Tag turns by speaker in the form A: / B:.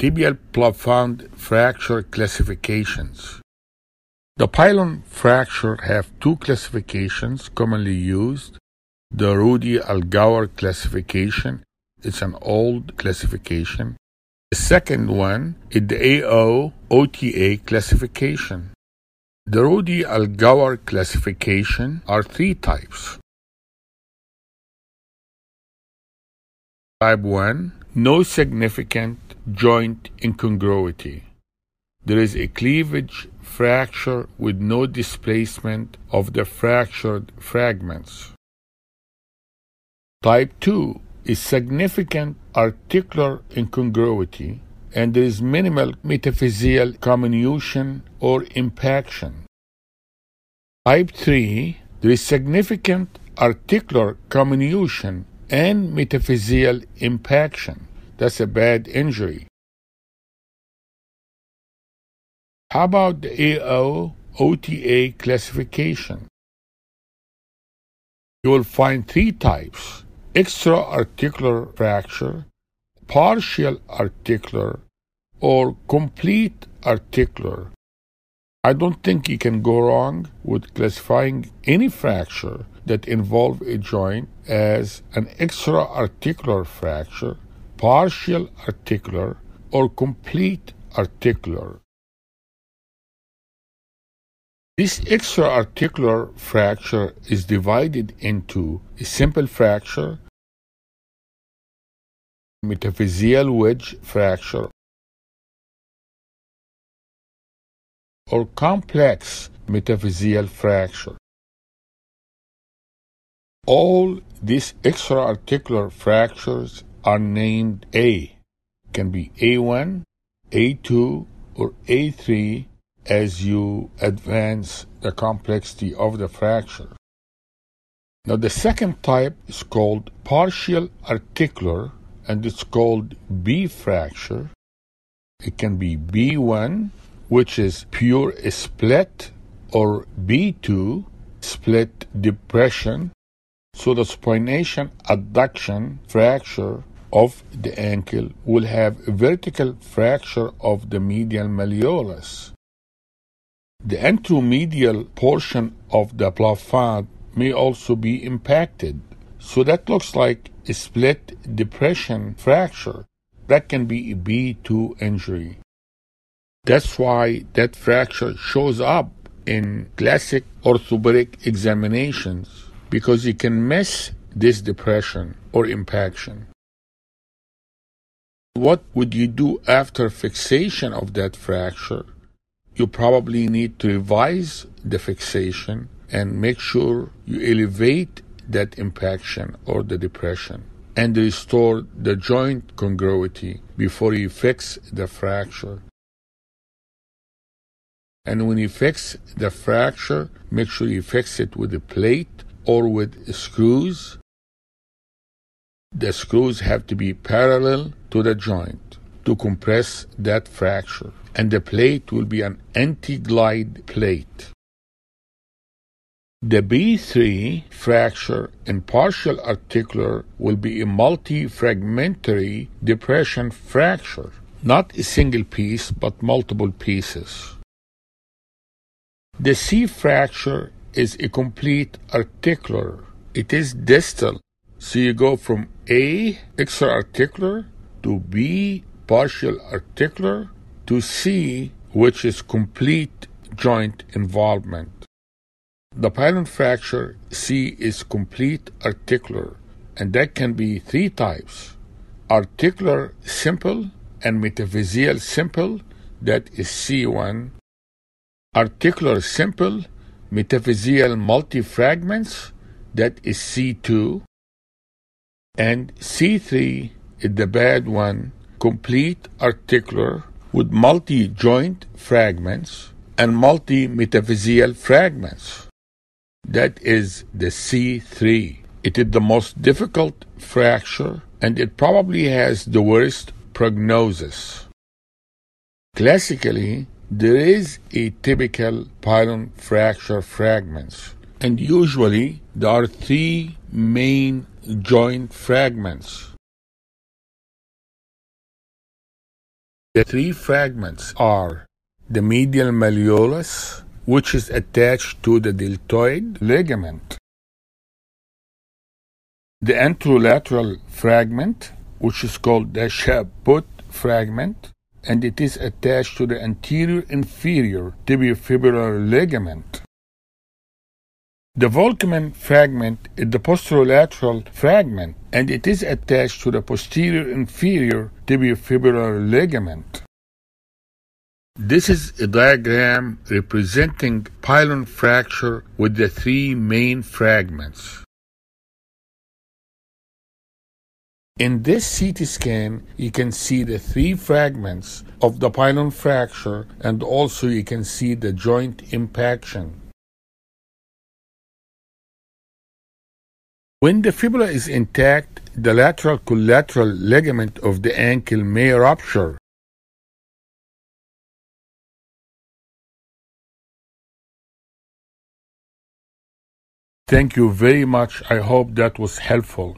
A: Tibial plafond fracture classifications. The pilon fracture have two classifications commonly used. The Ruedi Allgower classification, it's an old classification. The second one is the AO OTA classification. The Ruedi Allgower classification are three types. Type 1 No significant joint incongruity. There is a cleavage fracture with no displacement of the fractured fragments. Type 2 is significant articular incongruity and there is minimal metaphyseal comminution or impaction. Type 3 there is significant articular comminution and metaphyseal impaction. That's a bad injury. How about the AO OTA classification? You will find three types extra-articular fracture, partial articular, or complete articular. I don't think you can go wrong with classifying any fracture that involve a joint as an extra-articular fracture, partial articular, or complete articular. This extra-articular fracture is divided into a simple fracture, metaphyseal wedge fracture, or complex metaphyseal fracture. All these extra-articular fractures are named A. Can be A1, A2, or A3 as you advance the complexity of the fracture. Now the second type is called partial articular and it's called B fracture. It can be B1, which is pure split, or B2, split depression. So the supination adduction fracture of the ankle will have a vertical fracture of the medial malleolus. The anteromedial portion of the plafond may also be impacted. So that looks like a split depression fracture. That can be a B2 injury. That's why that fracture shows up in classic orthopedic examinations because you can miss this depression or impaction. What would you do after fixation of that fracture? You probably need to revise the fixation and make sure you elevate that impaction or the depression and restore the joint congruity before you fix the fracture. And when you fix the fracture, make sure you fix it with a plate or with screws. The screws have to be parallel to the joint to compress that fracture, and the plate will be an anti glide plate. The B3 fracture in partial articular will be a multi-fragmentary depression fracture, not a single piece but multiple pieces. The C fracture is a complete articular. It is distal. So you go from A extra-articular to B partial articular to C which is complete joint involvement. The pilon fracture C is complete articular, and that can be three types articular simple and metaphyseal simple, that is C1, articular simple, metaphyseal multifragments, that is C2, and C3 is the bad one, complete articular with multi joint fragments and multi metaphyseal fragments. That is the C3. It is the most difficult fracture and it probably has the worst prognosis. Classically, there is a typical pilon fracture fragments, and usually there are three main joint fragments. The three fragments are the medial malleolus, which is attached to the deltoid ligament, the anterolateral fragment, which is called the Chaput fragment, and it is attached to the anterior inferior tibiofibular ligament. The Volkmann fragment is the posterolateral fragment and it is attached to the posterior inferior tibiofibular ligament. This is a diagram representing pilon fracture with the three main fragments. In this CT scan, you can see the three fragments of the pilon fracture and also you can see the joint impaction. When the fibula is intact, the lateral collateral ligament of the ankle may rupture. Thank you very much. I hope that was helpful.